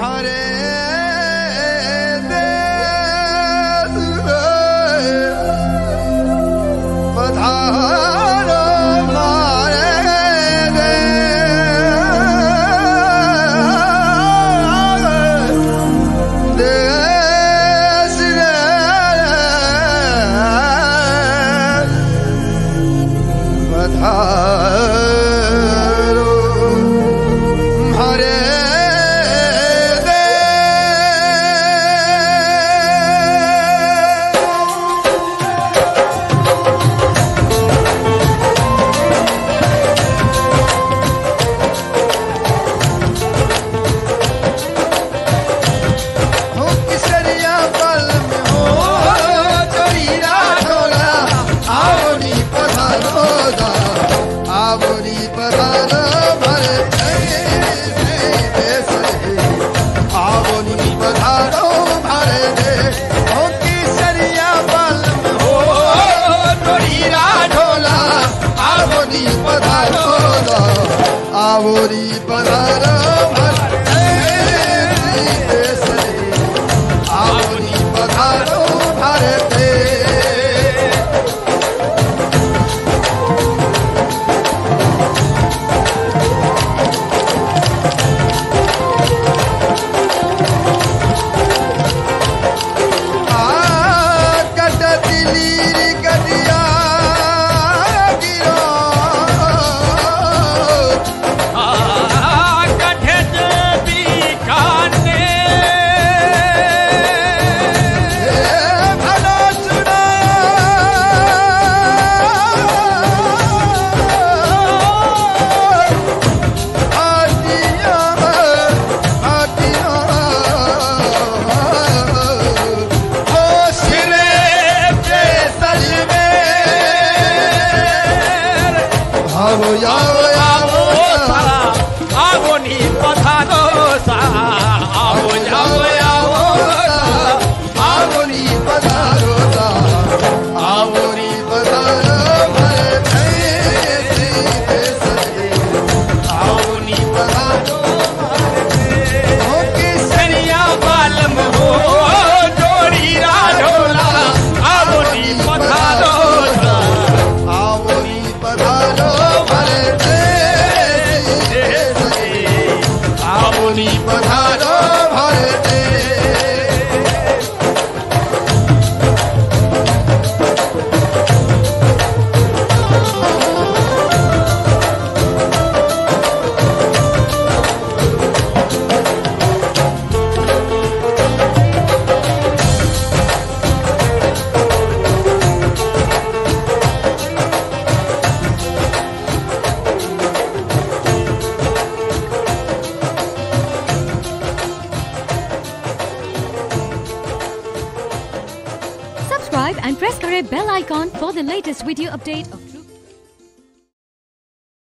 Hare बावोरी बनारा। आओ यार subscribe and press the bell icon for the latest video update.